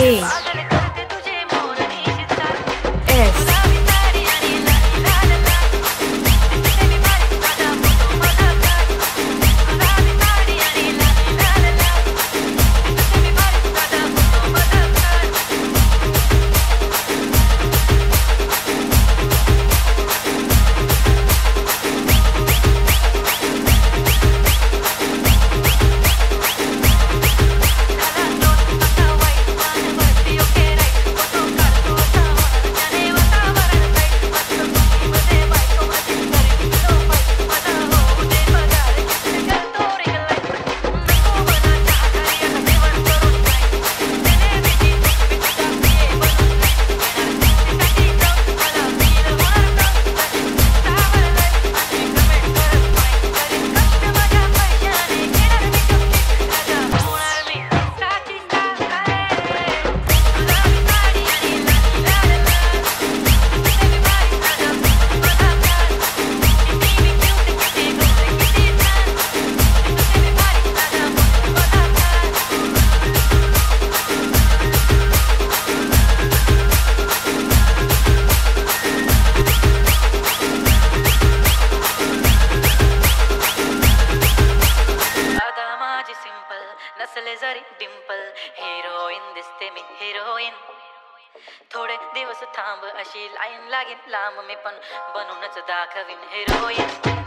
A नसले जरी Dimple heroine दिसते मी हिरोईन थोडे दिवस थांब अशी लाईन लागेल लांब मी पण बनूनच दाखवीन हिरोईन